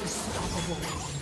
Unstoppable.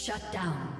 Shut down.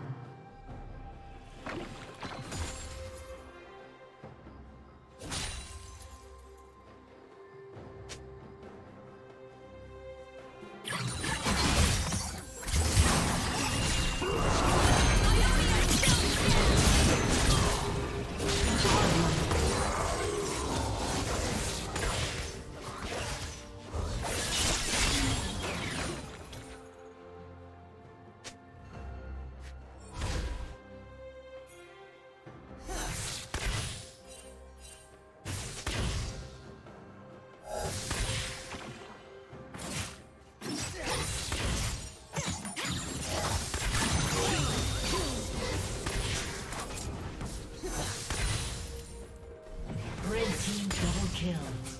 kill.